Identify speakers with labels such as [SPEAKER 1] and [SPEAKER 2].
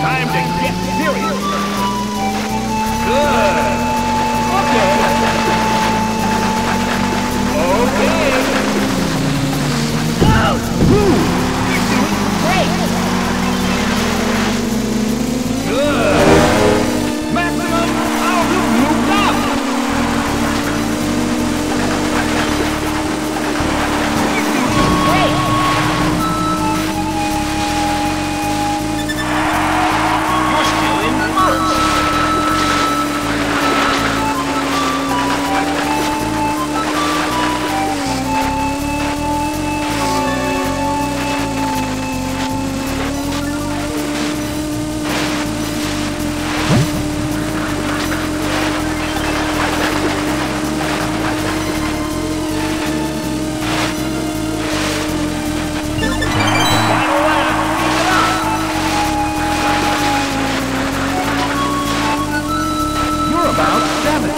[SPEAKER 1] time to get serious. about seven.